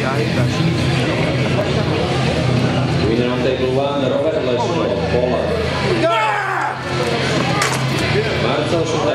poi ai Dacini. Winner on table one, Robert Lesno, Poland. Ah! Marcel Schutter.